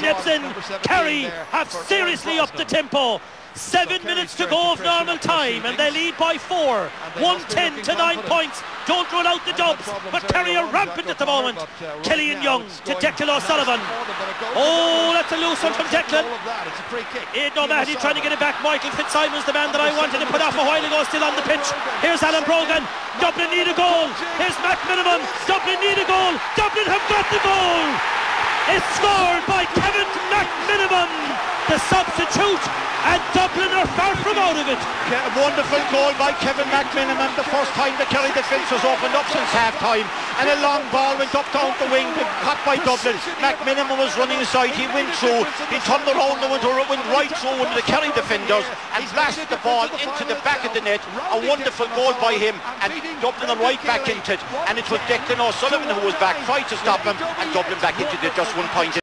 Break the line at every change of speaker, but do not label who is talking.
Nips in. Kerry have seriously upped the tempo. Seven minutes to go of normal time and they lead by four. 110 to nine points. Don't run out the dubs, but Kerry are rampant at the moment. Killian Young to Declan O'Sullivan. Oh, that's a loose one from Declan. Aidan O'Mahony trying to get it back. Michael Fitzsimon's the man that I wanted to put off a while ago, still on the pitch. Here's Alan Brogan. Dublin need a goal. Here's McManamon. Dublin need a goal. Dublin have got the goal. It's scored by Kevin McManamon, the substitute and from out of it.
A wonderful goal by Kevin McManamon, the first time the Kerry defence was opened up since half time. And a long ball went up down the wing, caught by Dublin. McManamon was running aside, he went through, he turned around and went, went right through one of the Kerry defenders and blasted the ball into the back of the net. A wonderful goal by him, and Dublin are right back into it. And it was Declan O'Sullivan who was back, tried to stop him, and Dublin back into it, just one point.